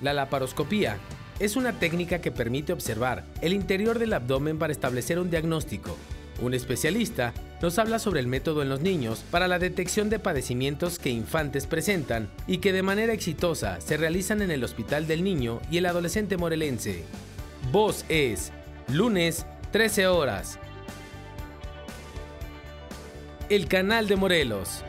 La laparoscopía es una técnica que permite observar el interior del abdomen para establecer un diagnóstico. Un especialista nos habla sobre el método en los niños para la detección de padecimientos que infantes presentan y que de manera exitosa se realizan en el Hospital del Niño y el Adolescente Morelense. Voz es lunes 13 horas. El canal de Morelos.